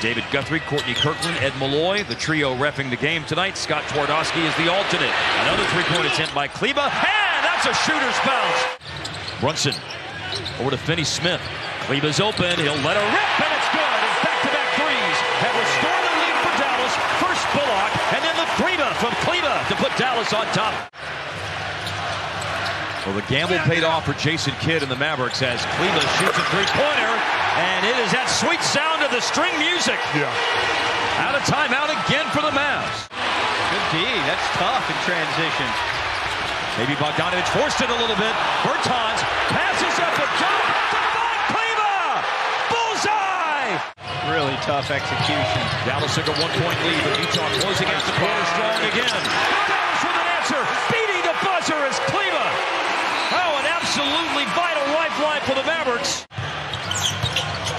David Guthrie, Courtney Kirkland, Ed Malloy, the trio refing the game tonight. Scott Twardowski is the alternate. Another three-point attempt by Kleber, and that's a shooter's bounce. Brunson over to Finney Smith. Kleber's open, he'll let her rip, and it's good. And back-to-back threes have restored the lead for Dallas. First Bullock, and then the three-ball from Kleber to put Dallas on top. Well, the gamble paid off for Jason Kidd and the Mavericks as Kleber shoots a three-pointer, and it is that sweet sound of the string music. Yeah. Out of timeout again for the Mavs. Good D. That's tough in transition. Maybe Bogdanovich forced it a little bit. Bertans passes up a jump to Devon Kleber. Bullseye! Really tough execution. Dallas took a one-point lead, but Utah closing out the quarter strong again. Dallas with an answer, beating the buzzer is Kleber. Oh, an absolutely vital lifeline for the Mavericks.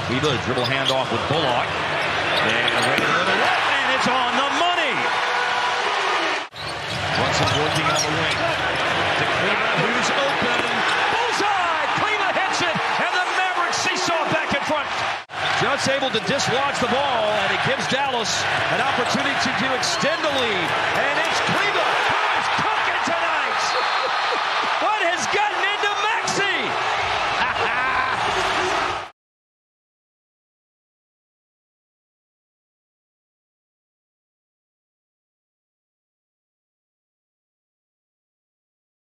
Kleber dribble handoff with Bullock. And ready to the left, and it's on the money. Brunson working on the wing. To Kleber, who's open. Bullseye! Kleber hits it, and the Mavericks seesaw back in front. Just able to dislodge the ball, and it gives Dallas an opportunity to extend